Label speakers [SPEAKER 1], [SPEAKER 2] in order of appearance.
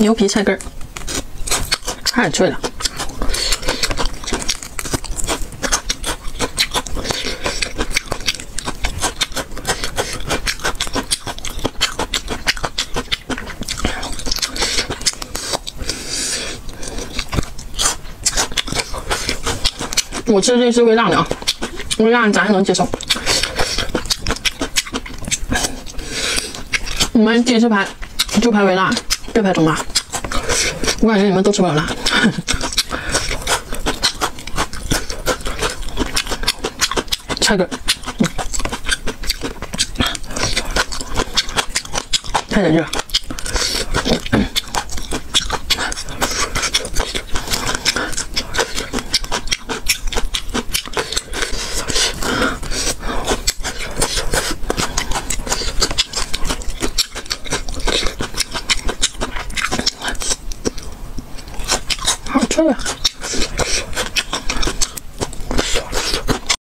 [SPEAKER 1] 牛皮菜根儿，太脆了。我吃这是微辣的啊，微辣咱还能接受。你们第一次拍就拍微辣，别拍中辣，我感觉你们都吃不了辣。菜根，太点劲了。好吃呀！